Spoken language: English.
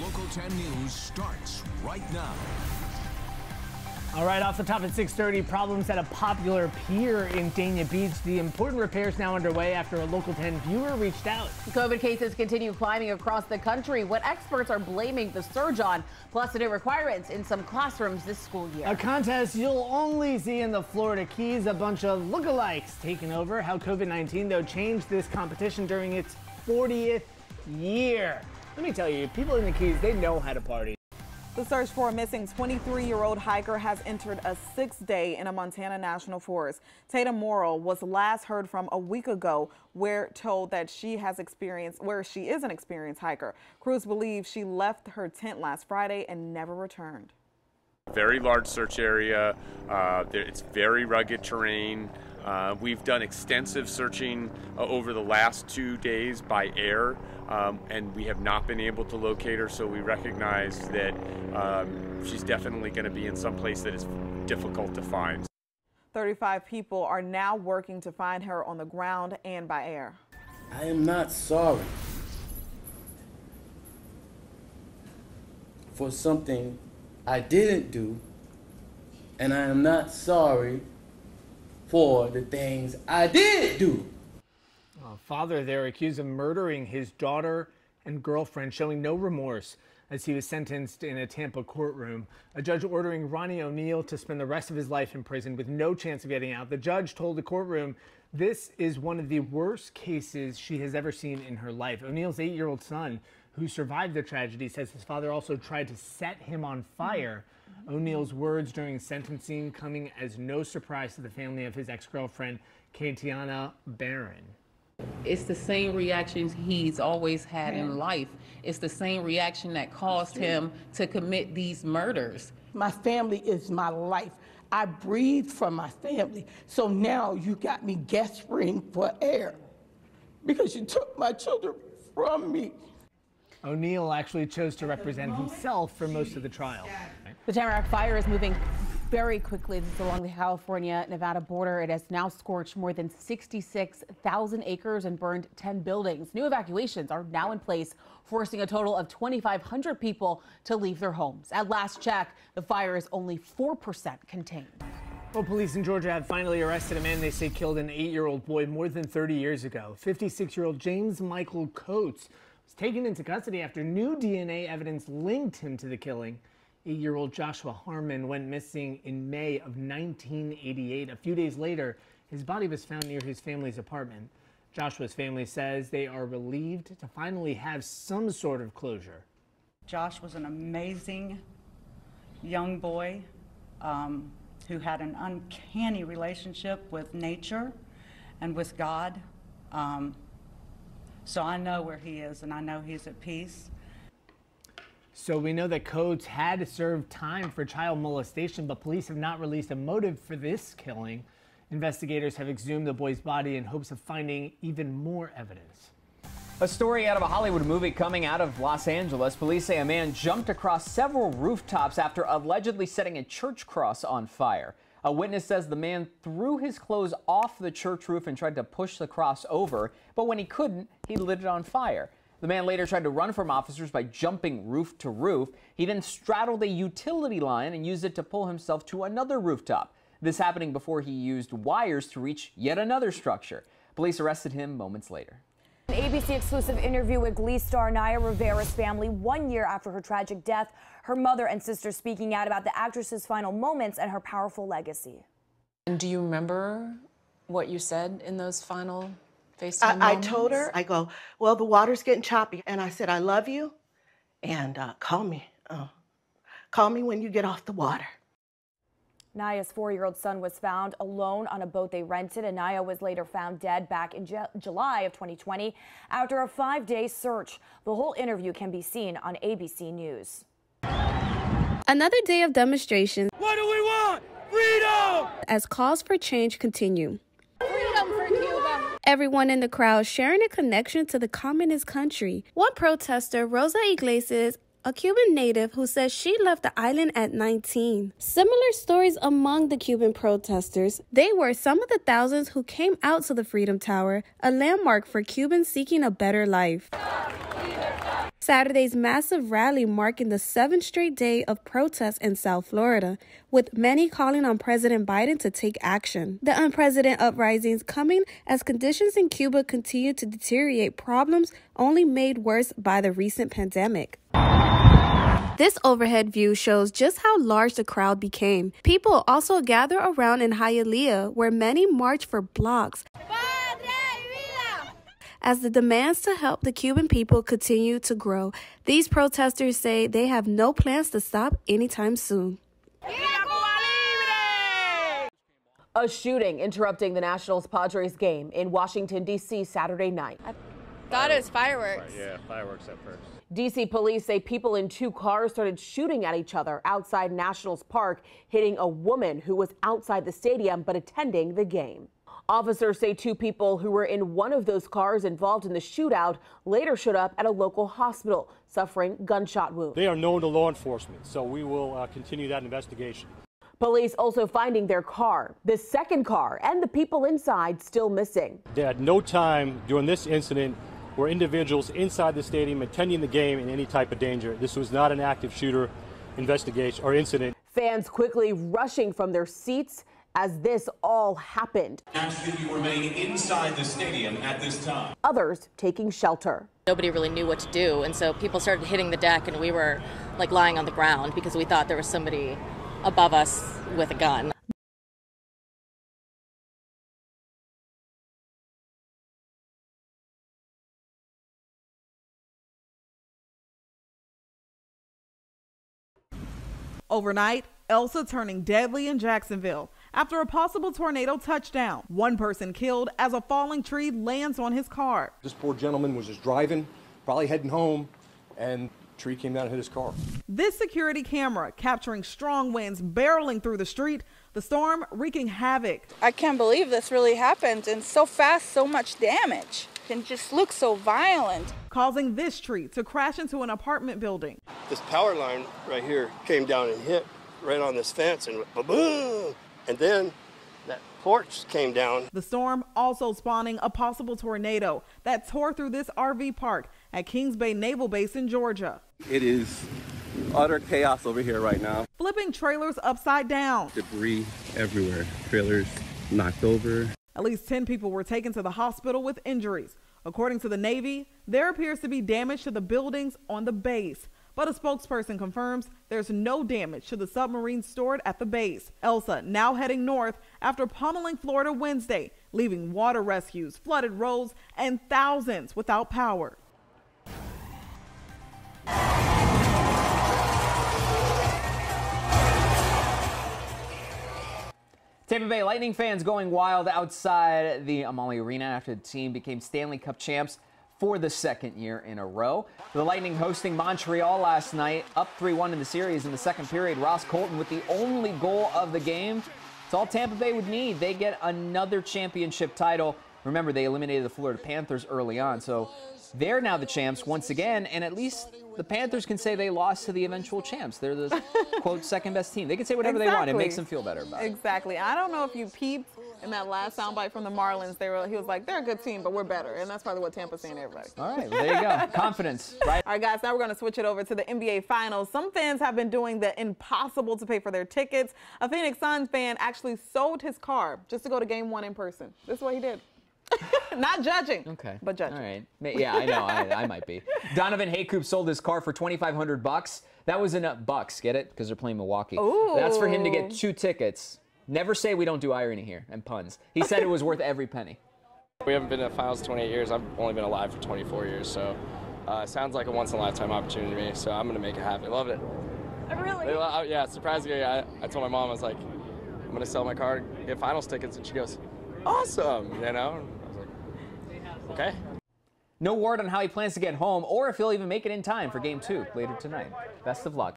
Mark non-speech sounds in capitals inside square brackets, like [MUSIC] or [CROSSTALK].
Local 10 News starts right now. All right, off the top at 6:30, problems at a popular pier in Dania Beach. The important repairs now underway after a local 10 viewer reached out. COVID cases continue climbing across the country. What experts are blaming the surge on, plus the new requirements in some classrooms this school year. A contest you'll only see in the Florida Keys. A bunch of lookalikes taking over. How COVID-19 though changed this competition during its 40th year. Let me tell you, people in the Keys they know how to party. The search for a missing 23-year-old hiker has entered a sixth day in a Montana National Forest. Tatum Morrill was last heard from a week ago. We're told that she has experienced, where she is an experienced hiker. Crews believe she left her tent last Friday and never returned. Very large search area. Uh, it's very rugged terrain. Uh, we've done extensive searching uh, over the last two days by air, um, and we have not been able to locate her, so we recognize that um, she's definitely going to be in some place that is difficult to find. 35 people are now working to find her on the ground and by air. I am not sorry for something I didn't do, and I am not sorry for the things I did do. A father there accused of murdering his daughter and girlfriend, showing no remorse as he was sentenced in a Tampa courtroom. A judge ordering Ronnie Oneal to spend the rest of his life in prison with no chance of getting out. The judge told the courtroom this is one of the worst cases she has ever seen in her life. Oneal's eight year old son, who survived the tragedy, says his father also tried to set him on fire. Mm-hmm. Oneal's words during sentencing coming as no surprise to the family of his ex-girlfriend, Kenyatta Barron. It's the same reactions he's always had in life. It's the same reaction that caused him to commit these murders. My family is my life. I breathe from my family. So now you got me gasping for air because you took my children from me. Oneal actually chose to represent himself for most of the trial. The Tamarack fire is moving very quickly. This is along the California-Nevada border. It has now scorched more than 66,000 acres and burned 10 buildings. New evacuations are now in place, forcing a total of 2,500 people to leave their homes. At last check, the fire is only 4% contained. Well, police in Georgia have finally arrested a man they say killed an eight-year-old boy more than 30 years ago. 56-year-old James Michael Coates was taken into custody after new DNA evidence linked him to the killing. Eight-year-old Joshua Harmon went missing in May of 1988. A few days later, his body was found near his family's apartment. Joshua's family says they are relieved to finally have some sort of closure. Josh was an amazing young boy um, who had an uncanny relationship with nature and with God. Um, so I know where he is, and I know he's at peace. So we know that Coates had served time for child molestation, but police have not released a motive for this killing. Investigators have exhumed the boy's body in hopes of finding even more evidence. A story out of a Hollywood movie coming out of Los Angeles. Police say a man jumped across several rooftops after allegedly setting a church cross on fire. A witness says the man threw his clothes off the church roof and tried to push the cross over, but when he couldn't, he lit it on fire. The man later tried to run from officers by jumping roof to roof. He then straddled a utility line and used it to pull himself to another rooftop. This happening before he used wires to reach yet another structure. Police arrested him moments later. An ABC exclusive interview with Glee star Naya Rivera's family one year after her tragic death. Her mother and sister speaking out about the actress's final moments and her powerful legacy. And do you remember what you said in those final FaceTime I, moments? I told her, I go, well, the water's getting choppy. And I said, I love you. And uh, call me. Uh, call me when you get off the water. Naya's four-year-old son was found alone on a boat they rented, and Naya was later found dead back in July of 2020 after a five-day search. The whole interview can be seen on ABC News. Another day of demonstrations. What do we want? Freedom! As calls for change continue. Freedom for Cuba. Everyone in the crowd sharing a connection to the communist country. One protester, Rosa Iglesias, a Cuban native who says she left the island at 19. Similar stories among the Cuban protesters. They were some of the thousands who came out to the Freedom Tower, a landmark for Cubans seeking a better life. Saturday's massive rally marking the seventh straight day of protests in South Florida, with many calling on President Biden to take action. The unprecedented uprisings coming as conditions in Cuba continue to deteriorate, problems only made worse by the recent pandemic. This overhead view shows just how large the crowd became. People also gather around in Hialeah, where many march for blocks as the demands to help the Cuban people continue to grow. These protesters say they have no plans to stop anytime soon. A shooting interrupting the Nationals Padres game in Washington, D.C. Saturday night. I thought it was fireworks. Yeah, fireworks at first. D.C. police say people in two cars started shooting at each other outside Nationals Park, hitting a woman who was outside the stadium but attending the game. Officers say two people who were in one of those cars involved in the shootout later showed up at a local hospital suffering gunshot wounds. They are known to law enforcement, so we will uh, continue that investigation. Police also finding their car, the second car, and the people inside still missing. At no time during this incident were individuals inside the stadium attending the game in any type of danger. This was not an active shooter investigation or incident. Fans quickly rushing from their seats as this all happened. Ask that you remain inside the stadium at this time. Others taking shelter. Nobody really knew what to do, and so people started hitting the deck, and we were like lying on the ground because we thought there was somebody above us with a gun. Overnight, Elsa turning deadly in Jacksonville after a possible tornado touchdown. One person killed as a falling tree lands on his car. This poor gentleman was just driving, probably heading home, and tree came down and hit his car. This security camera capturing strong winds barreling through the street, the storm wreaking havoc. I can't believe this really happened and so fast, so much damage. And just looks so violent. Causing this tree to crash into an apartment building. This power line right here came down and hit right on this fence and went boom. And then that porch came down. The storm also spawning a possible tornado that tore through this RV park at Kings Bay Naval Base in Georgia. It is utter chaos over here right now. Flipping trailers upside down. Debris everywhere. Trailers knocked over. At least 10 people were taken to the hospital with injuries. According to the Navy, there appears to be damage to the buildings on the base, but a spokesperson confirms there's no damage to the submarine stored at the base. Elsa now heading north after pummeling Florida Wednesday, leaving water rescues, flooded roads, and thousands without power. Tampa Bay Lightning fans going wild outside the Amalie Arena after the team became Stanley Cup champs for the second year in a row. The Lightning hosting Montreal last night, up 3 1 in the series in the second period. Ross Colton with the only goal of the game. It's all Tampa Bay would need. They get another championship title. Remember, they eliminated the Florida Panthers early on, so they're now the champs once again, and at least the Panthers can say they lost to the eventual champs. They're the [LAUGHS] quote second best team. They can say whatever exactly. they want. It makes them feel better about it. Exactly. I don't know if you peeped in that last soundbite from the Marlins. They were he was like, they're a good team, but we're better, and that's probably what Tampa's saying to everybody. All right, well, there you go. [LAUGHS] Confidence, right? All right, guys. Now we're going to switch it over to the NBA Finals. Some fans have been doing the impossible to pay for their tickets. A Phoenix Suns fan actually sold his car just to go to Game One in person. This is what he did. [LAUGHS] Not judging. Okay. But judging. All right. Yeah, I know. I, I might be. [LAUGHS] Donovan Haycoop sold his car for 2,500 bucks. That was enough bucks. Get it? Because they're playing Milwaukee. Ooh. That's for him to get two tickets. Never say we don't do irony here and puns. He said it was worth every penny. We haven't been in the finals 28 years. I've only been alive for 24 years, so uh, it sounds like a once in a lifetime opportunity to me. So I'm gonna make it happen. Love it. I really? They, uh, yeah, surprisingly, I, I told my mom I was like, I'm gonna sell my car, get finals tickets, and she goes, awesome, you know. Okay. No word on how he plans to get home or if he'll even make it in time for game two later tonight. Best of luck.